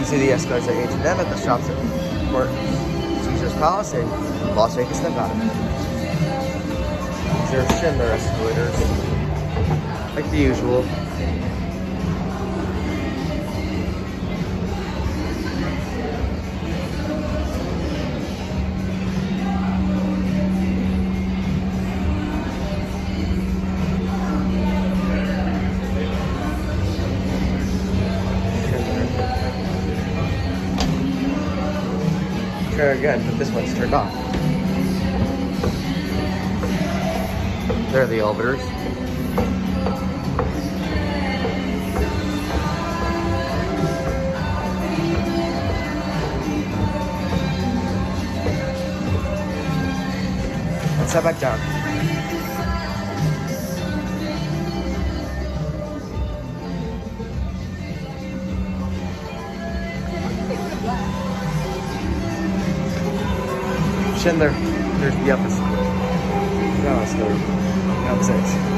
These are the escorts at H&M at the shops at Fort Caesars Palace in Las Vegas, Nevada. These are Schindler escalators, like the usual. Try again, but this one's turned off. There are the elevators. Let's head back down. Schindler, there's the opposite. No, it's the opposite.